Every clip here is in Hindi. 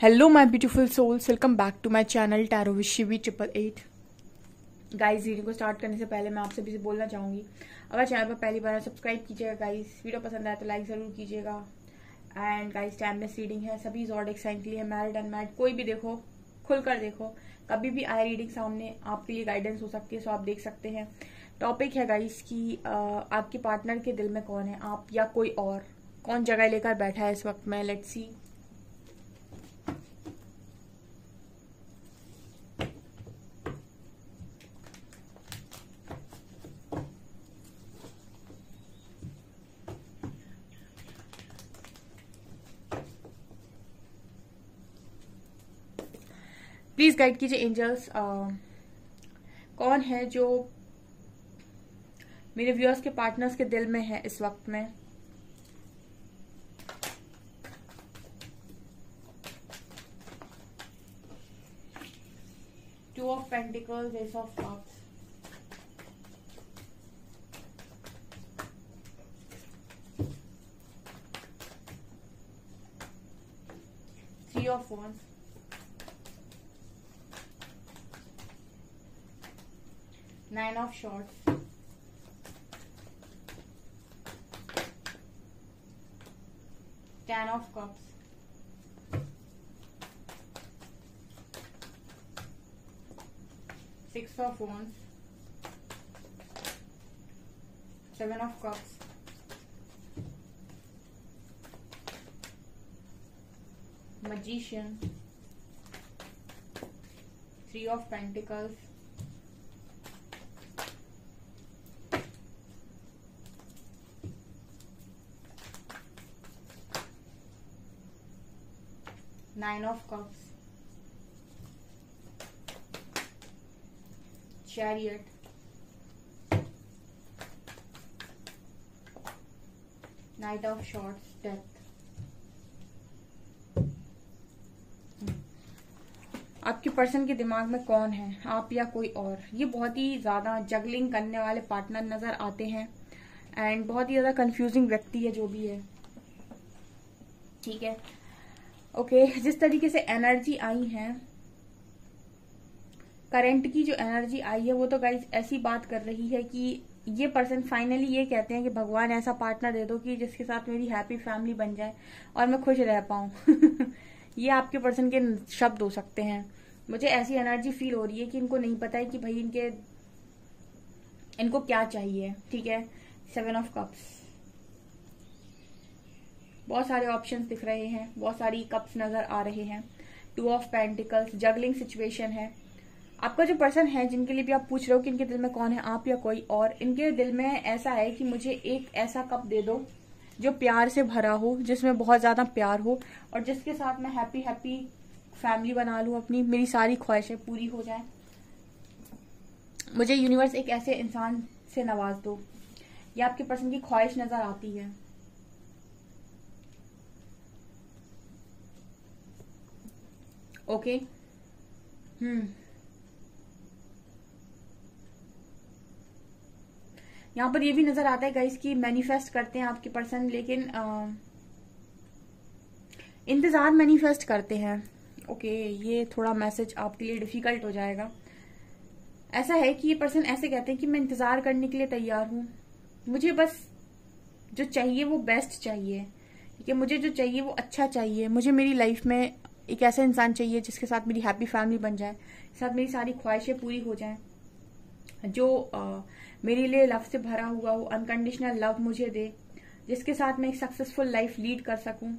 Hello my beautiful souls welcome back to my channel tarot with Shivi triple eight guys reading को स्टार्ट करने से पहले मैं आप सभी से बोलना चाहूँगी। अगर चैनल पर पहली बार सब्सक्राइब कीजिएगा गाइस वीडियो पसंद आए तो लाइक ज़रूर कीजिएगा। एंड गाइस टाइमलेस रीडिंग है, सभी जॉर्डिक साइन के लिए मैरिड एंड मैरिड कोई भी देखो, खुलकर देखो। कभी भी आई रीडिंग सामने, आपके लिए गाइडेंस हो सकती है, सो आप देख सकते हैं। टॉपिक है गाइस कि आपके पार्टनर के दिल में कौन है? आप या कोई और? कौन जगह लेकर बैठा है इस वक्त में? लेट्स सी प्लीज़ गाइड कीजिए एंजल्स कौन है जो मेरे व्यूअर्स के पार्टनर्स के दिल में है इस वक्त में? Two of pentacles ace of cups three of wands. Of ten of cups. Six of wands. Seven of cups. Magician. Three of pentacles nine of cups. Chariot. Knight of swords, death. आपके पर्सन के दिमाग में कौन है? आप या कोई और? ये बहुत ही ज़्यादा जगलिंग करने वाले पार्टनर नज़र आते हैं एंड बहुत ही ज़्यादा कंफ्यूजिंग व्यक्ति है जो भी है। ठीक है? ओके जिस तरीके से एनर्जी आई है करंट की जो एनर्जी आई है, वो तो गाइज़ ऐसी बात कर रही है कि ये पर्सन फाइनली ये कहते हैं कि भगवान ऐसा पार्टनर दे दो कि जिसके साथ मेरी हैप्पी फैमिली बन जाए और मैं खुश रह पाऊँ। ये आपके पर्सन के शब्द हो सकते हैं। मुझे ऐसी एनर्जी फील हो रही है कि इनको नहीं पता है कि भाई इनके, इनको क्या चाहिए, ठीक है? सेवन ऑफ़ कप्स बहुत सारे ऑप्शंस दिख रहे हैं, बहुत सारी कप्स नज़र आ रहे हैं two of pentacles juggling situation है। आपका जो पर्सन है, जिनके लिए भी आप पूछ रहे हो कि इनके दिल में कौन है, आप या कोई और, इनके दिल में ऐसा है कि मुझे एक ऐसा कप दे दो, जो प्यार से भरा हो, जिसमें बहुत ज़्यादा प्यार हो, और जिसके साथ मैं हैप्पी हैप्पी फैमिली बना लू अपनी, मेरी सारी ख्वाहिशें पूरी हो जाए। मुझे यूनिवर्स एक ऐसे इंसान से नवाज़ दो, या आपके पर्सन की ख्वाहिश नज़र आती है। ओके हम्म यहाँ पर ये भी नज़र आता है गाइस कि मैनिफेस्ट करते हैं आपके पर्सन लेकिन इंतज़ार मैनिफेस्ट करते हैं। ओके ये थोड़ा मैसेज आपके लिए डिफ़िकल्ट हो जाएगा। ऐसा है कि ये पर्सन ऐसे कहते हैं कि मैं इंतज़ार करने के लिए तैयार हूँ। मुझे बस जो चाहिए वो बेस्ट चाहिए। ठीक है, मुझे जो चाहिए वो अच्छा चाहिए। मुझे मेरी लाइफ में एक ऐसा इंसान चाहिए जिसके साथ मेरी हैप्पी फैमिली बन जाए साथ मेरी सारी ख्वाहिशें पूरी हो जाएँ जो आ, मेरे लिए लव से भरा हुआ हो अनकंडीशनल लव मुझे दे जिसके साथ मैं एक सक्सेसफुल लाइफ लीड कर सकूँ।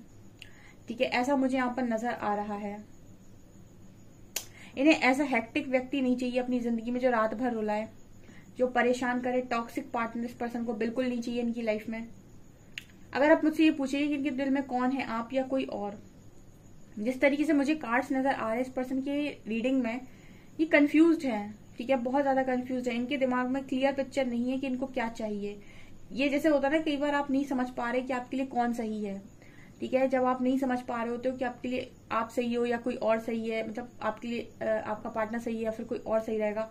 ठीक है ऐसा मुझे यहाँ पर नज़र आ रहा है। इन्हें ऐसा हेक्टिक व्यक्ति नहीं चाहिए अपनी ज़िंदगी में जो रात भर रुलाए जो परेशान करे टॉक्सिक पार्टनर इस पर्सन को बिल्कुल नहीं चाहिए इनकी लाइफ में। अगर आप मुझसे ये पूछिए कि इनके दिल में कौन है आप या कोई और जिस तरीके से मुझे कार्ड्स नज़र आ रहे हैं इस पर्सन के रीडिंग में, ये कंफ्यूज है, ठीक है? बहुत ज़्यादा कंफ्यूज है। इनके दिमाग में क्लियर पिक्चर नहीं है कि इनको क्या चाहिए। ये जैसे होता है ना, कई बार आप नहीं समझ पा रहे कि आपके लिए कौन सही है, ठीक है? जब आप नहीं समझ पा रहे होते हो कि आपके लिए आप सही हो या कोई और सही है मतलब आपके लिए आपका पार्टनर सही है या फिर कोई और सही रहेगा,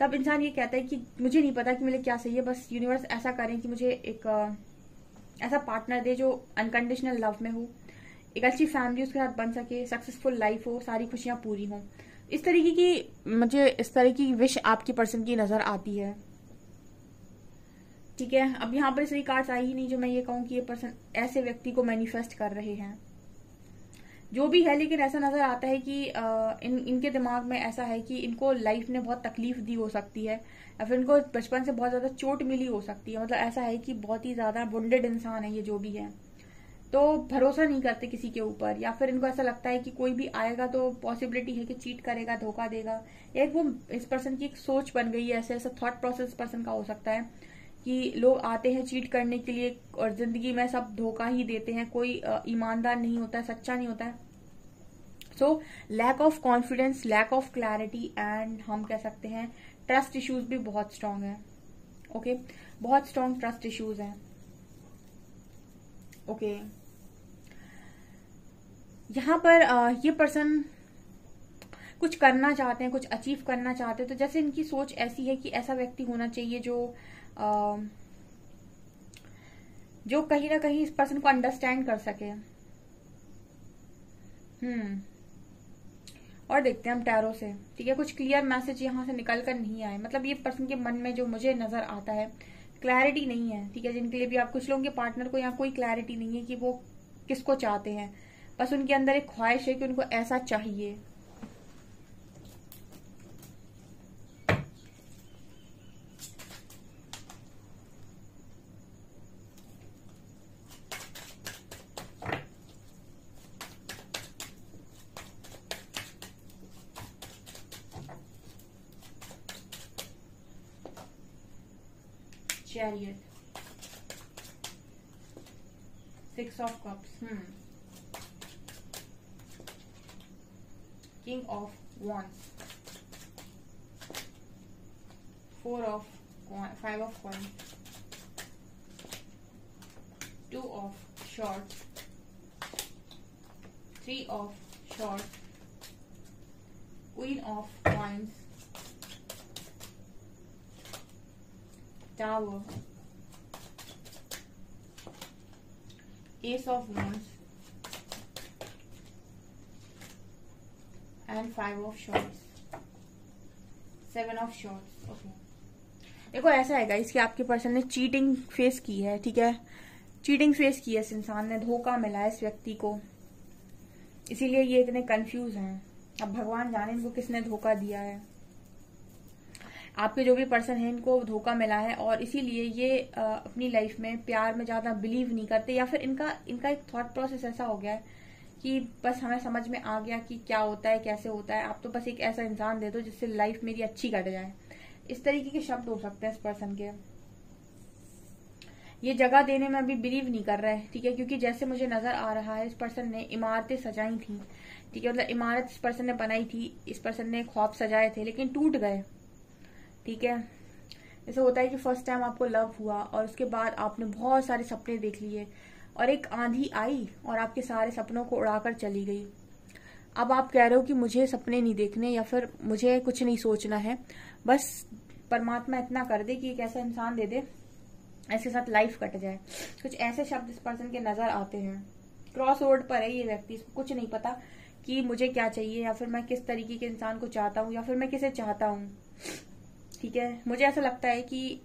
तब इंसान ये कहता है कि मुझे नहीं पता कि मेरे क्या सही है, बस यूनिवर्स ऐसा करें कि मुझे एक ऐसा पार्टनर दे जो अनकंडीशनल लव में हो। एक अच्छी फैमिली, उसके साथ बन सके सक्सेसफुल लाइफ हो, सारी खुशियाँ पूरी हों। इस तरीके की, मुझे इस तरह की विश आपकी पर्सन की नज़र आती है। ठीक है? अब यहाँ पर सही कार्ड्स आई ही नहीं जो मैं ये कहूँ कि ये पर्सन ऐसे व्यक्ति को मैनिफेस्ट कर रहे हैं। जो भी है, लेकिन ऐसा नज़र आता है कि इन, इनके दिमाग में ऐसा है कि इनको लाइफ ने बहुत तकलीफ़ दी हो सकती है, या फिर इनको बचपन से बहुत ज़्यादा चोट मिली हो सकती है। मतलब ऐसा है कि बहुत ही ज़्यादा बुंडेड इंसान है ये जो भी है। तो भरोसा नहीं करते किसी के ऊपर, या फिर इनको ऐसा लगता है कि कोई भी आएगा तो पॉसिबिलिटी है कि चीट करेगा, धोखा देगा। एक वो इस पर्सन की एक सोच बन गई है, ऐसे, ऐसा थॉट प्रोसेस पर्सन का हो सकता है कि लोग आते हैं चीट करने के लिए और ज़िंदगी में सब धोखा ही देते हैं, कोई ईमानदार नहीं होता है सच्चा नहीं होता। है so lack of confidence lack of clarity and हम कह सकते हैं ट्रस्ट इश्यूज़ भी बहुत स्ट्रांग है। Okay okay? बहुत स्ट्रांग ट्रस्ट इश्यूज़ हैं। ओके. यहाँ पर ये पर्सन कुछ करना चाहते हैं कुछ अचीव करना चाहते हैं तो जैसे इनकी सोच ऐसी है कि ऐसा व्यक्ति होना चाहिए जो आ, जो कहीं ना कहीं इस पर्सन को अंडरस्टैंड कर सके। हम्म। और देखते हैं हम टैरो से। ठीक है कुछ क्लियर मैसेज यहाँ से निकल कर नहीं आए। मतलब ये पर्सन के मन में जो मुझे नज़र आता है क्लैरिटी नहीं है, ठीक है? जिनके लिए भी आप कुछ लोगों के पार्टनर को यहाँ कोई क्लैरिटी नहीं है कि वो किसको चाहते हैं। बस उनके अंदर एक ख्वाहिश है कि उनको ऐसा चाहिए। Six of Cups. Hmm. King of Wands. Four of Five of Coins. Two of Swords. Three of Swords. Queen of Coins. Tower. Ace of Wands. And Five of Swords. Seven of Swords. Okay. देखो, ऐसा है गाइस कि आपके पर्सन ने चीटिंग फेस की है, ठीक है चीटिंग फेस की है इस इंसान ने, धोखा मिला है इस व्यक्ति को इसीलिए ये इतने कंफ्यूज हैं अब भगवान जाने इनको किसने धोखा दिया है आपके जो भी पर्सन है, इनको धोखा मिला है और इसीलिए ये अपनी लाइफ में प्यार में ज़्यादा बिलीव नहीं करते या फिर इनका इनका एक थॉट प्रोसेस ऐसा हो गया है कि बस हमें समझ में आ गया कि क्या होता है, कैसे होता है। आप तो बस एक ऐसा इंसान दे दो जिससे लाइफ मेरी अच्छी कट जाए। इस तरीके के शब्द हो सकते हैं इस पर्सन के। ये जगह देने में अभी बिलीव नहीं कर रहे ठीक है? क्योंकि जैसे मुझे नज़र आ रहा है, इस पर्सन ने इमारतें सजाई थी, ठीक है? मतलब इमारत इस पर्सन ने बनाई थी, इस पर्सन ने ख्वाब सजाए थे, लेकिन टूट गए। ठीक है? ऐसा होता है कि फ़र्स्ट टाइम आपको लव हुआ और उसके बाद आपने बहुत सारे सपने देख लिए और एक आंधी आई और आपके सारे सपनों को उड़ाकर चली गई। अब आप कह रहे हो कि मुझे सपने नहीं देखने या फिर मुझे कुछ नहीं सोचना है। बस परमात्मा इतना कर दे कि एक ऐसा इंसान दे दे, ऐसे साथ लाइफ कट जाए। कुछ ऐसे शब्द इस पर्सन के नज़र आते हैं। क्रॉस रोड पर है ये व्यक्ति, इसको कुछ नहीं पता कि मुझे क्या चाहिए या फिर मैं किस तरीके के इंसान को चाहता हूँ या फिर मैं किसे चाहता हूँ। ठीक है? मुझे ऐसा लगता है कि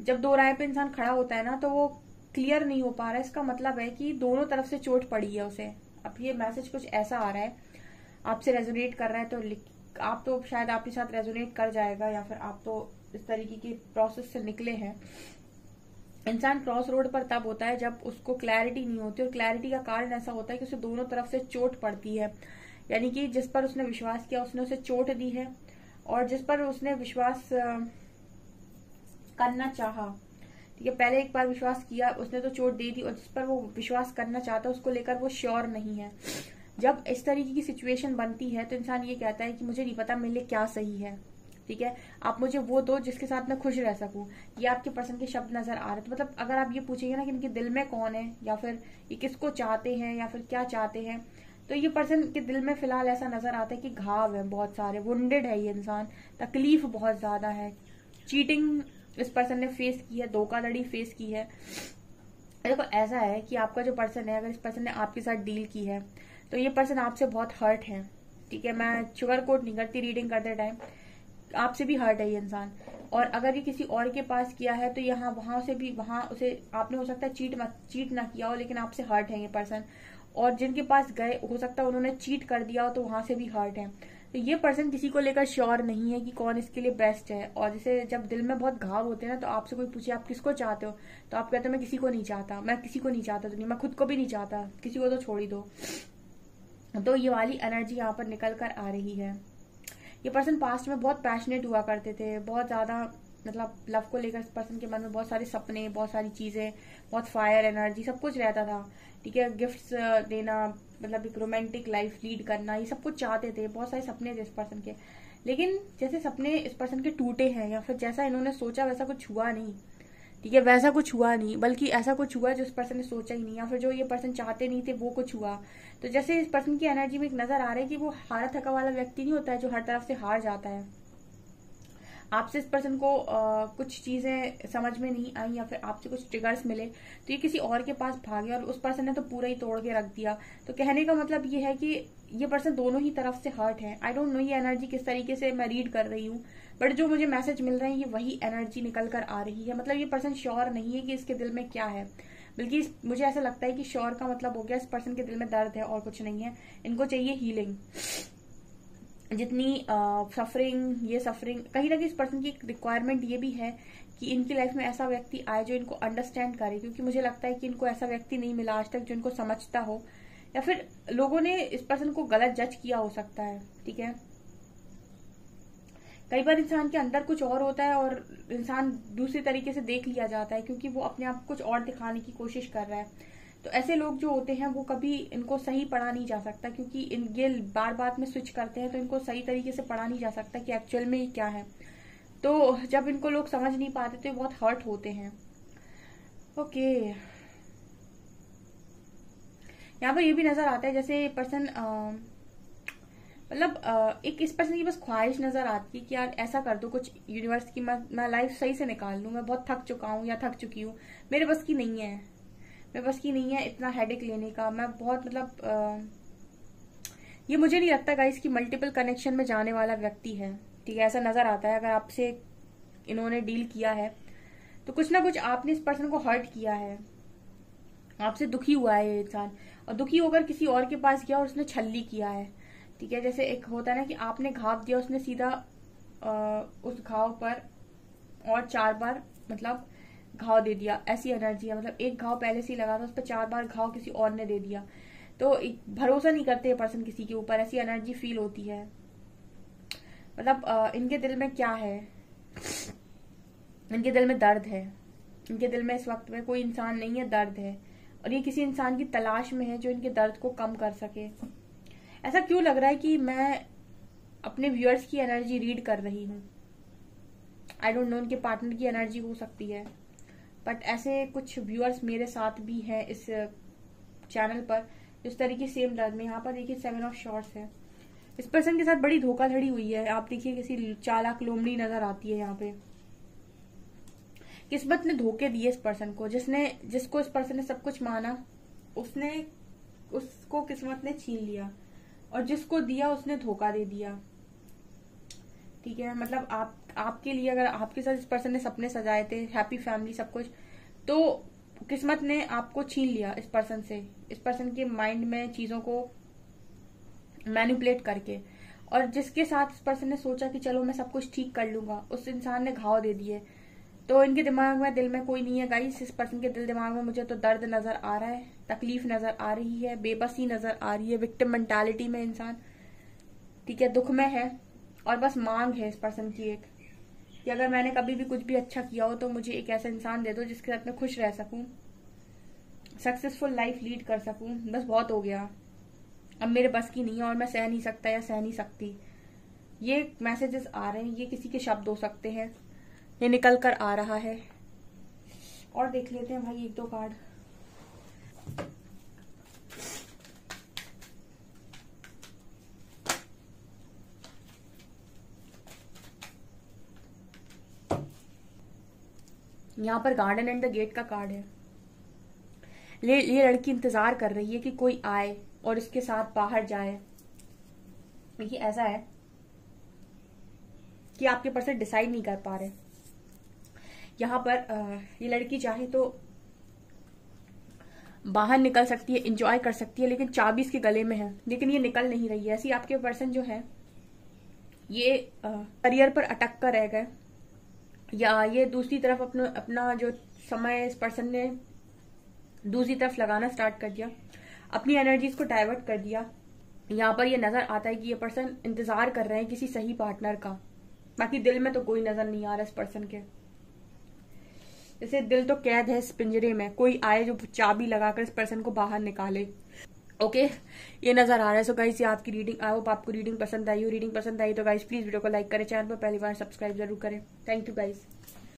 जब दो राय पे इंसान खड़ा होता है ना तो वो क्लियर नहीं हो पा रहा है। इसका मतलब है कि दोनों तरफ़ से चोट पड़ी है उसे। अब ये मैसेज कुछ ऐसा आ रहा है। आपसे रेजोनेट कर रहा है तो आप तो शायद आपके साथ रेजोनेट कर जाएगा या फिर आप तो इस तरीके के प्रोसेस से निकले हैं। इंसान क्रॉस रोड पर तब होता है जब उसको क्लैरिटी नहीं होती और क्लैरिटी का कारण ऐसा होता है कि उसे दोनों तरफ़ से चोट पड़ती है। यानी कि जिस पर उसने विश्वास किया, उसने उसे चोट दी है। और जिस पर उसने विश्वास करना चाहा। ठीक है, पहले एक बार विश्वास किया, उसने तो चोट दे दी और जिस पर वो विश्वास करना चाहता, उसको लेकर वो श्योर नहीं है। जब इस तरीके की सिचुएशन बनती है तो इंसान ये कहता है कि मुझे नहीं पता मेरे लिए क्या सही है। ठीक है, आप मुझे वो दो जिसके साथ मैं खुश रह सकूँ, ये आपके पर्सन के शब्द नज़र आ रहे थे मतलब अगर आप ये पूछेंगे ना कि इनके दिल में कौन है, या फिर ये किसको चाहते हैं, या फिर क्या चाहते हैं तो ये पर्सन के दिल में फ़िलहाल ऐसा नज़र आता है कि घाव है, बहुत सारे वुंडेड है ये इंसान, तकलीफ़ बहुत ज़्यादा है। चीटिंग इस पर्सन ने फेस की है, धोखाधड़ी फेस की है। देखो, ऐसा है कि आपका जो पर्सन है, अगर इस पर्सन ने आपके साथ डील की है तो ये पर्सन आपसे बहुत हर्ट है। ठीक है, मैं शुगर कोट नहीं करती रीडिंग करते टाइम आपसे भी हर्ट है ये इंसान। और अगर ये किसी और के पास किया है तो यहाँ वहाँ से भी, वहाँ उसे, आपने हो सकता है चीट मत चीट ना किया हो, लेकिन आपसे हर्ट है ये पर्सन। और जिनके पास गए, हो सकता है उन्होंने चीट कर दिया हो तो वहाँ से भी हर्ट है। तो ये पर्सन किसी को लेकर श्योर नहीं है कि कौन इसके लिए बेस्ट है। और जैसे जब दिल में बहुत घाव होते हैं ना तो आपसे कोई पूछे, आप किसको चाहते हो? तो आप कहते हो, मैं किसी को नहीं चाहता। मैं किसी को नहीं चाहता तो नहीं मैं खुद को भी नहीं चाहता। किसी को तो छोड़ ही दो। तो ये वाली एनर्जी यहाँ पर निकल कर आ रही है। ये पर्सन पास्ट में बहुत पैशनेट हुआ करते थे। बहुत ज़्यादा मतलब लव को लेकर इस पर्सन के मन में बहुत सारे सपने, बहुत सारी चीज़ें, बहुत फायर एनर्जी सब कुछ रहता था। ठीक है गिफ्ट्स देना मतलब एक रोमांटिक लाइफ लीड करना, ये सब कुछ चाहते थे, बहुत सारे सपने थे इस पर्सन के। लेकिन जैसे सपने इस पर्सन के टूटे हैं, या फिर जैसा इन्होंने सोचा वैसा कुछ हुआ नहीं। ठीक है, वैसा कुछ हुआ नहीं, बल्कि ऐसा कुछ हुआ जो इस पर्सन ने सोचा ही नहीं, या फिर जो ये पर्सन चाहते नहीं थे, वो कुछ हुआ। तो जैसे इस पर्सन की एनर्जी में एक नज़र आ रहा है कि वो हारा थका वाला व्यक्ति नहीं होता है, जो हर तरफ़ से हार जाता है। आपसे इस पर्सन को आ, कुछ चीज़ें समझ में नहीं आई या फिर आपसे कुछ ट्रिगर्स मिले तो ये किसी और के पास भागे और उस पर्सन ने तो पूरा ही तोड़ के रख दिया। तो कहने का मतलब ये है कि ये पर्सन दोनों ही तरफ़ से हर्ट है। आई डोंट नो ये एनर्जी किस तरीके से मैं रीड कर रही हूँ बट जो मुझे मैसेज मिल रहे हैं ये वही एनर्जी निकल कर आ रही है। मतलब ये पर्सन श्योर नहीं है कि इसके दिल में क्या है बल्कि मुझे ऐसा लगता है कि श्योर का मतलब हो गया इस पर्सन के दिल में दर्द है और कुछ नहीं है। इनको चाहिए हीलिंग जितनी सफरिंग ये सफरिंग कहीं ना कहीं इस पर्सन की रिक्वायरमेंट ये भी है कि इनकी लाइफ में ऐसा व्यक्ति आए जो इनको अंडरस्टैंड करे, क्योंकि मुझे लगता है कि इनको ऐसा व्यक्ति नहीं मिला आज तक जो इनको समझता हो। या फिर लोगों ने इस पर्सन को गलत जज किया हो सकता है, ठीक है? कई बार इंसान के अंदर कुछ और होता है और इंसान दूसरे तरीके से देख लिया जाता है, क्योंकि वो अपने आप कुछ और दिखाने की कोशिश कर रहा है। तो ऐसे लोग जो होते हैं, वो कभी इनको सही पढ़ा नहीं जा सकता क्योंकि इन, ये बार बार में स्विच करते हैं तो इनको सही तरीके से पढ़ा नहीं जा सकता कि एक्चुअल में ये क्या है। तो जब इनको लोग समझ नहीं पाते तो बहुत हर्ट होते हैं। ओके यहाँ पर ये भी नज़र आता है, जैसे पर्सन मतलब एक इस पर्सन की बस ख्वाहिश नज़र आती है कि यार ऐसा कर दो, कुछ यूनिवर्स की मैं मैं लाइफ सही से निकाल लू, मैं बहुत थक चुका हूँ या थक चुकी हूँ, मेरे बस की नहीं है। मैं बस की नहीं है इतना हेडेक लेने का मैं बहुत मतलब आ, ये मुझे नहीं लगता गाइस कि मल्टीपल कनेक्शन में जाने वाला व्यक्ति है। ठीक है ऐसा नज़र आता है अगर आपसे इन्होंने डील किया है तो कुछ ना कुछ आपने इस पर्सन को हर्ट किया है। आपसे दुखी हुआ है ये इंसान और दुखी होकर किसी और के पास गया और उसने छल्ली किया है। ठीक है जैसे एक होता है ना कि आपने घाव दिया उसने सीधा आ, उस घाव पर और चार बार मतलब घाव दे दिया, ऐसी एनर्जी है। मतलब एक घाव पहले से ही लगा था, उस पर चार बार घाव किसी और ने दे दिया। तो भरोसा नहीं करते पर्सन किसी के ऊपर, ऐसी एनर्जी फील होती है। मतलब इनके दिल में क्या है? इनके दिल में दर्द है। इनके दिल में इस वक्त में कोई इंसान नहीं है, दर्द है। और ये किसी इंसान की तलाश में है जो इनके दर्द को कम कर सके। ऐसा क्यों लग रहा है कि मैं अपने व्यूअर्स की एनर्जी रीड कर रही हूँ? आई डोंट नो उनके पार्टनर की एनर्जी हो सकती है। बट ऐसे कुछ व्यूअर्स मेरे साथ भी हैं इस चैनल पर। इस तरीके सेम दर्द में। यहाँ पर देखिए सेवन ऑफ़ शॉर्ट्स है। इस पर्सन के साथ बड़ी धोखाधड़ी हुई है। आप देखिए किसी चालाक लोमड़ी नज़र आती है यहाँ पे। किस्मत ने धोखे दिए इस पर्सन को। जिसने, जिसको इस पर्सन ने सब कुछ माना, उसने, उसको किस्मत ने छीन लिया। और जिसको दिया, उसने धोखा दे दिया। ठीक है? मतलब आप आपके लिए, अगर आपके साथ इस पर्सन ने सपने सजाए थे हैप्पी फैमिली सब कुछ तो किस्मत ने आपको छीन लिया इस पर्सन से। इस पर्सन के माइंड में चीज़ों को मैनिपुलेट करके। और जिसके साथ इस पर्सन ने सोचा कि चलो मैं सब कुछ ठीक कर लूँगा, उस इंसान ने घाव दे दिए। तो इनके दिमाग में, दिल में कोई नहीं है गाइस इस पर्सन के दिल दिमाग में मुझे तो दर्द नज़र आ रहा है, तकलीफ़ नज़र आ रही है, बेबसी नज़र आ रही है विक्टिम मेंटालिटी में इंसान। ठीक है, दुख में है, और बस मांग है इस पर्सन की एक। कि अगर मैंने कभी भी कुछ भी अच्छा किया हो तो मुझे एक ऐसा इंसान दे दो जिसके साथ मैं खुश रह सकूँ सक्सेसफुल लाइफ लीड कर सकूँ। बस बहुत हो गया। अब मेरे बस की नहीं है और मैं सह नहीं सकता या सह नहीं सकती। ये मैसेजेस आ रहे हैं, ये किसी के शब्द हो सकते हैं। ये निकल कर आ रहा है। और देख लेते हैं भाई, एक दो कार्ड यहाँ पर गार्डन एंड द गेट का कार्ड है। ये ये लड़की इंतज़ार कर रही है कि कोई आए और इसके साथ बाहर जाए। देखिए, ऐसा है कि आपके पर्सन डिसाइड नहीं कर पा रहे। यहाँ पर ये लड़की चाहे तो बाहर निकल सकती है इंजॉय कर सकती है, लेकिन चाबी इसके गले में है। लेकिन ये निकल नहीं रही है। ऐसी आपके पर्सन जो है, ये करियर पर अटक कर रह गए। या ये दूसरी तरफ़ अपना अपना जो समय इस पर्सन ने दूसरी तरफ़ लगाना स्टार्ट कर दिया, अपनी एनर्जीज को डाइवर्ट कर दिया, यहाँ पर ये नज़र आता है कि ये पर्सन इंतज़ार कर रहे हैं किसी सही पार्टनर का। बाकी दिल में तो कोई नज़र नहीं आ रहा इस पर्सन के। जैसे दिल तो कैद है इस पिंजरे में, कोई आए जो चाबी लगाकर इस पर्सन को बाहर निकाले। ओके ये नज़र आ रहा है। सो गाइस ये आपकी रीडिंग आई होप आपको रीडिंग पसंद आई हो। रीडिंग पसंद आई तो गाइस प्लीज़ वीडियो को लाइक करें। चैनल पर पहली बार सब्सक्राइब ज़रूर करें। Thank you guys